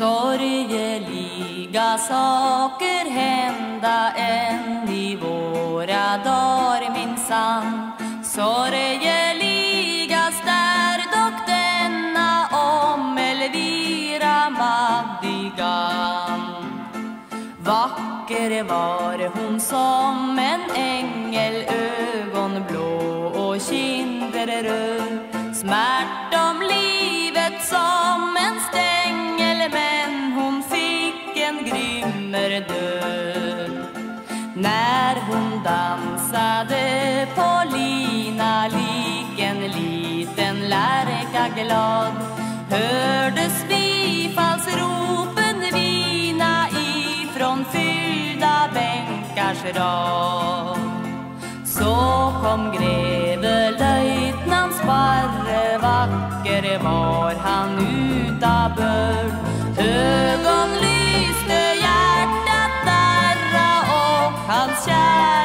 Sorgeliga saker hända än i våra dagar minsann Sorgeligast är dock denna om Elvira Madigan Vacker var hon som en ängel, ögon blå och kinder röd. Grymmer död När hon dansade på lina lik en liten lärka glad hördes bifallsropen vina ifrån fyllda bänkars rad. Så kom greve löjtnant Sparre vacker var han utav börd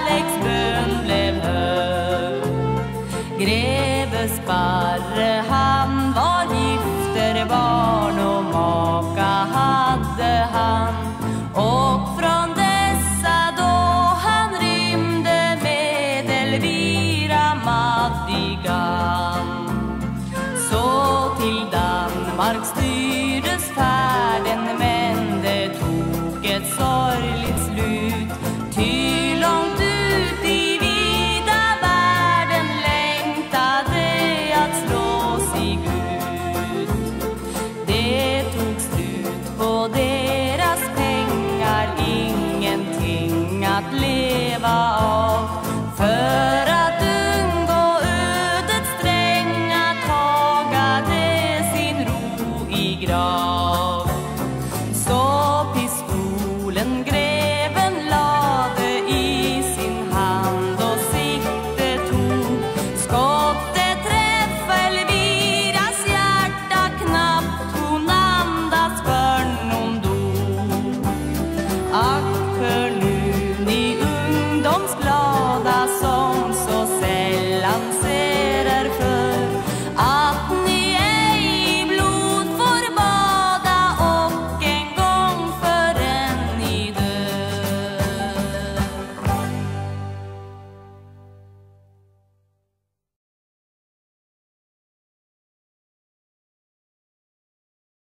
kärleksbön blev hörd. Greve Sparre han var gifter, barn och maka hade han. Och från dessa då han rymde med Elvira Madigan. Så till Danmark styr leva av för att undgå ödets stränga tagade sin ro i grav. Så pistolen greven lade i sin hand och sikte tog. Skottet träffade Elviras hjärta knappt, hon andas förr'n hon dog.